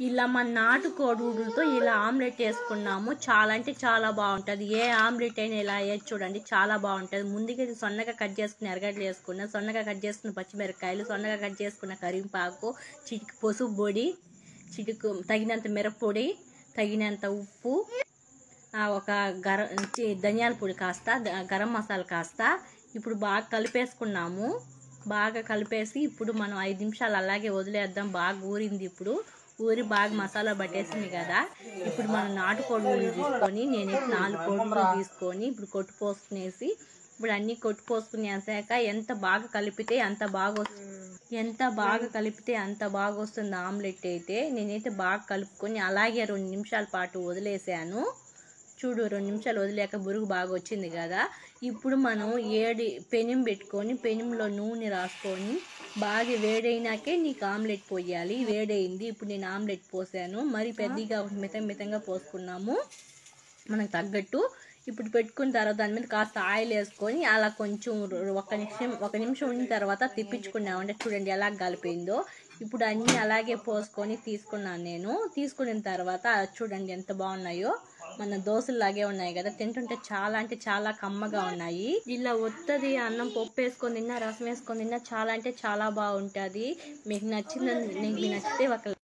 ఇలా మన నాటు ఇలా ఆమ్లెట్ వేసుకున్నాము. చాలా అంటే చాలా బాగుంటుంది. ఏ ఆమ్లెట్ అయినా ఇలా వేసి చూడండి. చాలా బాగుంటుంది. ముందుగా ఇది సొన్నగా కట్ చేసుకుని ఎరగడ్డలు వేసుకున్న సొన్నగా కట్ చేసుకున్న పచ్చిమిరపకాయలు సొన్నగా కట్ చేసుకున్న కరింపాకు చిటికి పసుపు పొడి చిటికు తగినంత మిరప్పొడి తగినంత ఉప్పు ఒక గర చి- ధనియాల పొడి కాస్త గరం మసాలా కాస్త ఇప్పుడు బాగా కలిపేసుకున్నాము. బాగా కలిపేసి ఇప్పుడు మనం ఐదు నిమిషాలు అలాగే వదిలేద్దాం. బాగా ఊరింది ఇప్పుడు. పూరి బాగా మసాలా పట్టేసింది కదా. ఇప్పుడు మనం నాటు తీసుకొని నేనైతే నాలుగు కోడిగుడ్లు తీసుకొని ఇప్పుడు కొట్టు పోసుకునేసి ఇప్పుడు అన్ని కొట్టు పోసుకునేసాక ఎంత బాగా కలిపితే అంత బాగా వస్తుంది. ఎంత బాగా కలిపితే అంత బాగా వస్తుంది ఆమ్లెట్ అయితే. నేనైతే బాగా కలుపుకొని అలాగే రెండు నిమిషాల పాటు వదిలేసాను. చూడు రెండు నిమిషాలు వదిలేక బురుగు బాగా వచ్చింది కదా. ఇప్పుడు మనం ఏడి పెనం పెట్టుకొని పెనంలో నూనె రాసుకొని బాగా వేడైనాకే నీకు ఆమ్లెట్ పోయాలి. వేడైంది. ఇప్పుడు నేను ఆమ్లెట్ పోసాను. మరి పెద్దగా మితం మితంగా పోసుకున్నాము. మనకు తగ్గట్టు. ఇప్పుడు పెట్టుకున్న తర్వాత దాని మీద కాస్త ఆయిల్ వేసుకొని అలా కొంచెం ఒక నిమిషం ఒక నిమిషం ఉన్న తర్వాత తిప్పించుకున్నామంటే చూడండి ఎలా కలిపిందో. ఇప్పుడు అన్నీ అలాగే పోసుకొని తీసుకున్నాను నేను. తీసుకున్న తర్వాత చూడండి ఎంత బాగున్నాయో. మన దోశలు లాగే ఉన్నాయి కదా తింటుంటే చాలా అంటే చాలా కమ్మగా ఉన్నాయి. ఇలా ఒత్తది అన్నం పప్పు వేసుకొని తిన్నా రసం వేసుకొని తిన్నా చాలా అంటే చాలా బాగుంటుంది. మీకు నచ్చిందని మీకు నచ్చితే ఒక